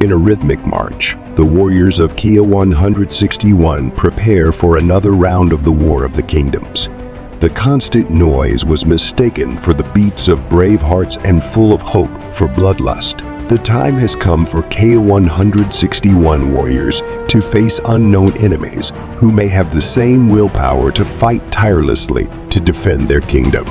In a rhythmic march, the warriors of Kia 161 prepare for another round of the War of the Kingdoms. The constant noise was mistaken for the beats of brave hearts and full of hope for bloodlust. The time has come for K-161 warriors to face unknown enemies who may have the same willpower to fight tirelessly to defend their kingdom.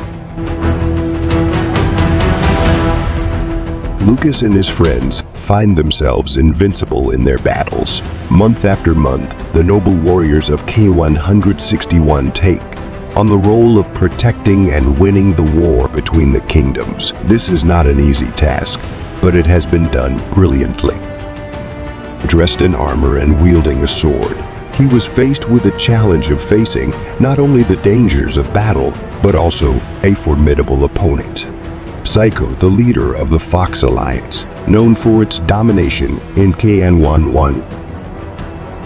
Lucas and his friends find themselves invincible in their battles. Month after month, the noble warriors of K-161 take on the role of protecting and winning the war between the kingdoms. This is not an easy task, but it has been done brilliantly. Dressed in armor and wielding a sword, he was faced with the challenge of facing not only the dangers of battle, but also a formidable opponent. Psycho, the leader of the Fox Alliance, known for its domination in KN11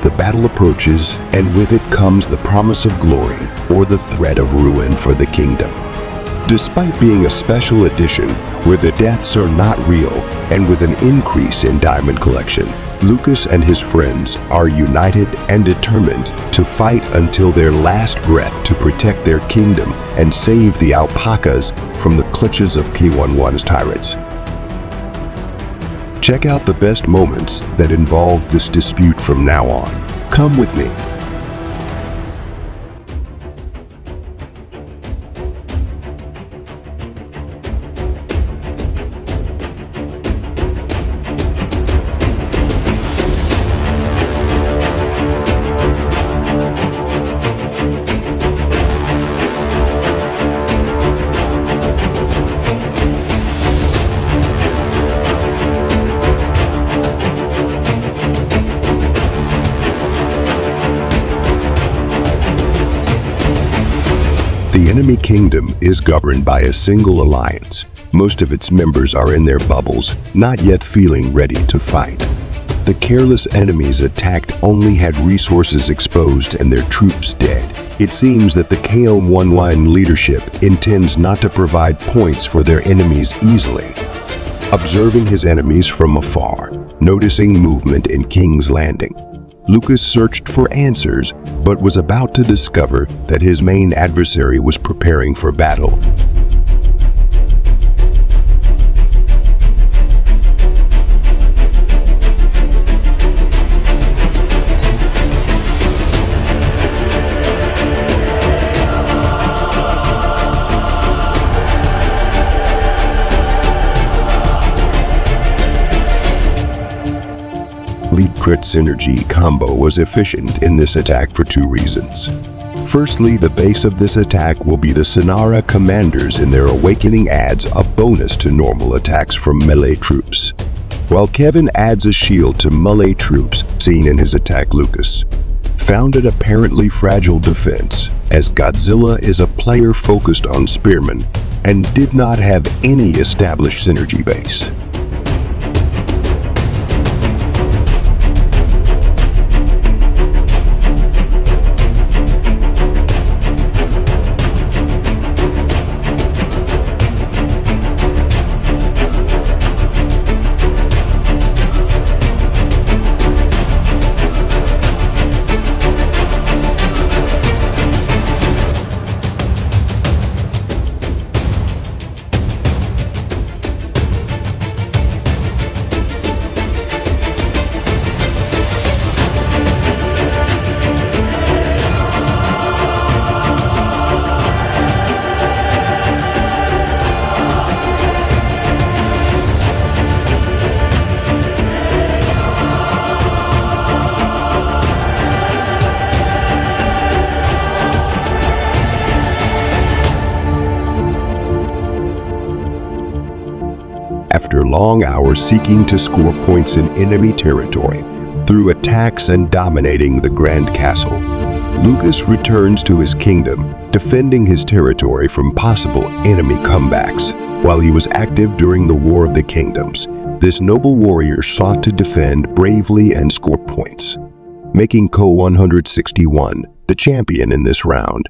the battle approaches, and with it comes the promise of glory or the threat of ruin for the kingdom. Despite being a special edition where the deaths are not real and with an increase in diamond collection, Lucas and his friends are united and determined to fight until their last breath to protect their kingdom and save the alpacas from the clutches of K11's tyrants. Check out the best moments that involve this dispute from now on. Come with me enemy kingdom is governed by a single alliance. Most of its members are in their bubbles, not yet feeling ready to fight. The careless enemies attacked only had resources exposed and their troops dead. It seems that the KO-11 leadership intends not to provide points for their enemies easily. Observing his enemies from afar, noticing movement in King's Landing, Lucas searched for answers, but was about to discover that his main adversary was preparing for battle. Leap Crit Synergy combo was efficient in this attack for two reasons. Firstly, the base of this attack will be the Sonara commanders in their Awakening adds a bonus to normal attacks from melee troops, while Kevin adds a shield to melee troops seen in his attack Lucas. Found an apparently fragile defense, as Godzilla is a player focused on spearmen and did not have any established synergy base. After long hours seeking to score points in enemy territory through attacks and dominating the Grand Castle. Lucas returns to his kingdom, defending his territory from possible enemy comebacks. While he was active during the War of the Kingdoms, this noble warrior sought to defend bravely and score points, making Ko 161 the champion in this round.